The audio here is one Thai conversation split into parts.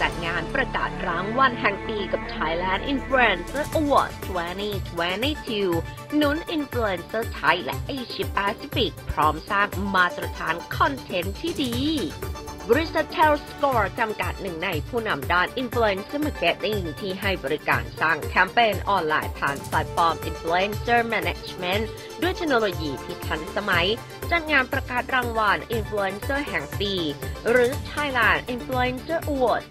จัดงานประกาศรางวัลแห่งปีกับ Thailand Influencer Awards 2022หนุน Influencer ไทยและเอเชียแปซิฟิกพร้อมสร้างมาตรฐาน content ที่ดี บริษัท t e l s c o r e จำกัดหนึ่งในผู้นำด้าน Influencer Marketing ที่ให้บริการสร้างแคมเปญออนไลน์ผ่านแพลตฟอร์ม Influencer Management ด้วยเทคโนโลยีที่ทันสมัย จัดงานประกาศรางวัล Influencer แห่งปี หรือ Thailand Influencer Awards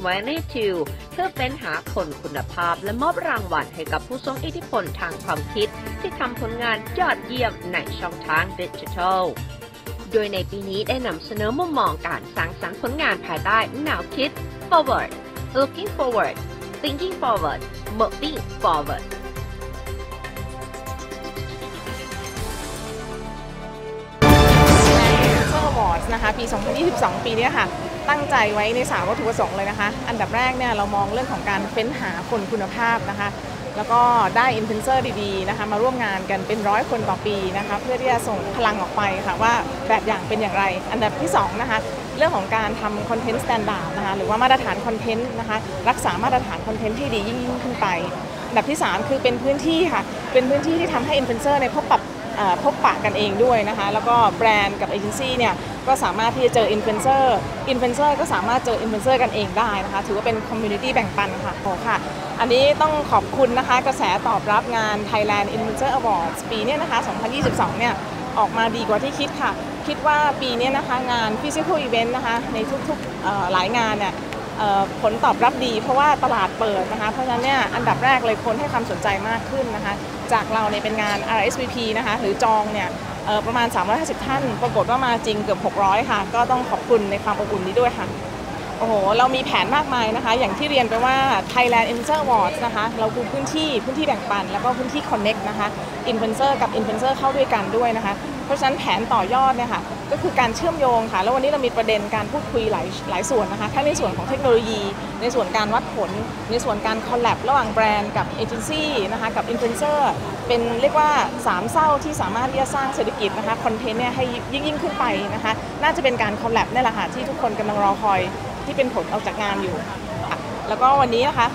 2022 เพื่อเฟ้นหาคนคุณภาพและมอบรางวัลให้กับผู้ทรงอิทธิพลทางความคิด ที่ทำผลงานยอดเยี่ยมในช่องทางดิจิทัล โดยในปีนี้ได้นำเสนอมุมมองการสร้างสรรค์ผลงานภายใต้แนวคิด forward looking forward thinking forward moving forward cer Awards นะคะปี 2022 ปีนี้ค่ะ ตั้งใจไว้ใน 3 วัตถุประสงค์เลยนะคะ อันดับแรกเนี่ยเรามองเรื่องของการเฟ้นหาคนคุณภาพนะคะ แล้วก็ได้อินฟลูเอนเซอร์ดีๆนะคะมาร่วมงานกันเป็นร้อยคนต่อปีนะคะเพื่อที่จะส่งพลังออกไปค่ะว่าแบบอย่างเป็นอย่างไร อันดับที่2นะคะเรื่องของการทำ content standard นะคะหรือว่ามาตรฐานคอนเทนต์นะคะรักษามาตรฐานคอนเทนต์ให้ดียิ่งขึ้นไปอันดับที่ 3 คือเป็นพื้นที่ค่ะเป็นพื้นที่ที่ทำให้อินฟลูเอนเซอร์ได้พบปะเอ่อพบปะกันเองด้วยนะคะแล้วก็แบรนด์กับเอเจนซี่เนี่ย ก็สามารถที่จะเจออินฟลูเอนเซอร์ อินฟลูเอนเซอร์ก็สามารถเจออินฟลูเอนเซอร์กันเองได้นะคะ ถือว่าเป็น community แบ่งปันค่ะโอเคค่ะ อันนี้ต้องขอบคุณนะคะ กระแสตอบรับงาน Thailand Influencer Awards ปีนี้นะคะ 2022 เนี่ย ออกมาดีกว่าที่คิดค่ะ คิดว่าปีนี้นะคะงาน Physical Event นะคะ ในทุกๆหลายงานเนี่ยผลตอบรับดีเพราะว่าตลาดเปิดนะคะ เพราะฉะนั้นเนี่ยอันดับแรกเลยคนให้ความสนใจมากขึ้นนะคะ จากเราเนี่ยเป็นงาน RSVP นะคะ หรือจองเนี่ย ประมาณ 350 ท่าน ปรากฏว่ามาจริงเกือบ 600 ค่ะ ก็ต้องขอบคุณในความอบอุ่นนี้ด้วยค่ะ โอ้โห เรามีแผนมากมายนะคะ อย่างที่เรียนไปว่า Thailand Influencer Awards นะคะ เราคือพื้นที่พื้นที่แบ่งปัน แล้วก็พื้นที่ Connect นะคะ Influencer กับ Influencer เข้าด้วยกันด้วยนะคะ ราะฉะนั้นแผนต่อยอดเนี่ยค่ะก็คือการเชื่อมโยงค่ะ แล้ววันนี้เรามีประเด็นการพูดคุยหลายหลายส่วนนะคะทั้งในส่วนของเทคโนโลยี ในส่วนการวัดผล ในส่วนการ collab ระหว่างแบรนด์กับเอเจนซี่นะคะกับ Influencer เป็นเรียกว่าสามเส้าที่สามารถที่จะสร้างเศรษฐกิจนะคะคอนเทนต์เนี่ยให้ยิ่งยิ่งขึ้นไปนะคะน่าจะเป็นการ collab นี่แหละค่ะที่ทุกคนกำลังรอคอยที่เป็นผลออกจากงานอยู่ แล้วก็วันนี้นะคะ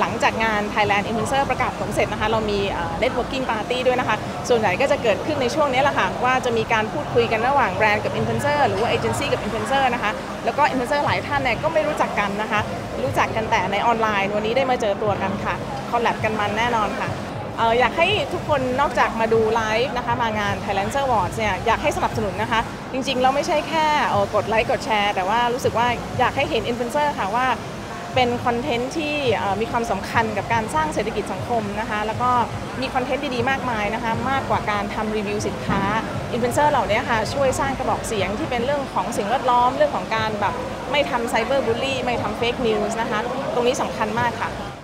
หลังจากงาน Thailand Influencer ประกาศผลเสร็จนะคะเรามี networking party ด้วยนะคะ ส่วนใหญ่ก็จะเกิดขึ้นในช่วงนี้แหละค่ะว่าจะมีการพูดคุยกันระหว่างแบรนด์กับ influencer หรือว่าเอเจนซี่กับ influencer นะคะแล้วก็ influencer หลายท่านเนี่ยก็ไม่รู้จักกันนะคะ รู้จักกันแต่ในออนไลน์ วันนี้ได้มาเจอตัวกันค่ะ collab กันมันแน่นอนค่ะอยากให้ทุกคนนอกจากมาดูไลฟ์นะคะมางาน Thailand Influencer Awards เนี่ยอยากให้สนับสนุนนะคะ จริงๆ เราไม่ใช่แค่กดไลค์กดแชร์ แต่ว่ารู้สึกว่าอยากให้เห็นอินฟลูเอนเซอร์ค่ะว่า เป็นคอนเทนต์ที่มีความสำคัญกับการสร้างเศรษฐกิจสังคมนะคะแล้วก็มีคอนเทนต์ดีๆมากมายนะคะมากกว่าการทำรีวิวสินค้าอินฟลูเอนเซอร์เหล่านี้ค่ะช่วยสร้างกระบอกเสียงที่เป็นเรื่องของสิ่งแวดล้อมเรื่องของการแบบไม่ทำ cyberbully ไม่ทำ fake news นะคะตรงนี้สำคัญมากค่ะ